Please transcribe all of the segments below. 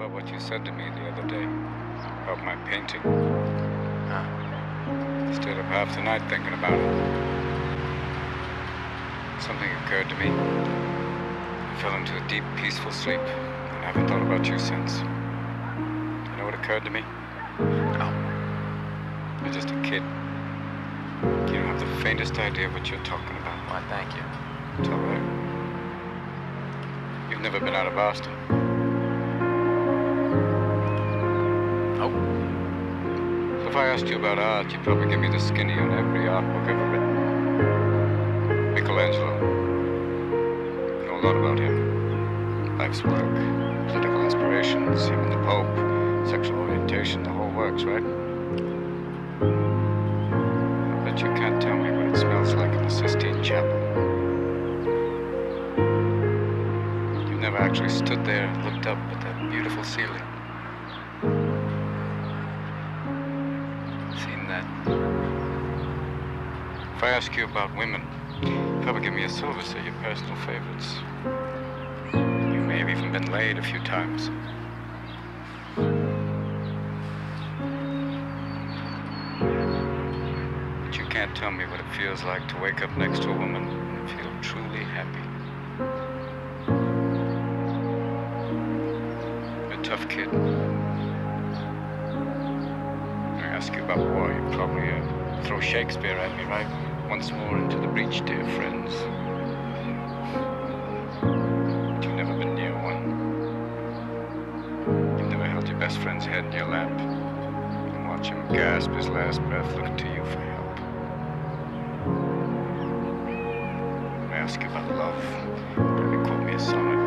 about what you said to me the other day about my painting. Huh? Stayed up half the night thinking about it. Something occurred to me. I fell into a deep, peaceful sleep, and I haven't thought about you since. You know what occurred to me? Oh, You're just a kid. You don't have the faintest idea what you're talking about. why, thank you. It's all right. You've never been out of Boston. So if I asked you about art, you'd probably give me the skinny on every art book ever written. Michelangelo. You know a lot about him. Life's work, political aspirations, even the Pope, sexual orientation, the whole works, right? I bet you can't tell me what it smells like in the Sistine Chapel. You've never actually stood there and looked up at that beautiful ceiling. If I ask you about women, probably give me a silver say your personal favorites. You may have even been laid a few times. But you can't tell me what it feels like to wake up next to a woman and feel truly happy. You're a tough kid. I ask you about war, you probably uh, throw Shakespeare at me, right? Once more into the breach, dear friends. But you've never been near one. You've never held your best friend's head in your lap and watch him gasp his last breath, looking to you for help. I ask you about love. Maybe quote me a sonnet.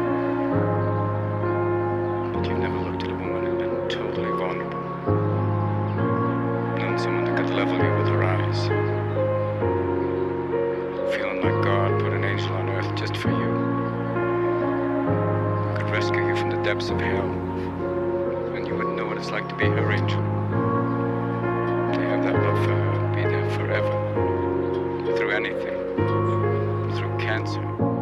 You with her eyes. Feeling like God put an angel on earth just for you. Could rescue you from the depths of hell. And you wouldn't know what it's like to be her angel. To have that love for her and be there forever. Through anything. Through cancer.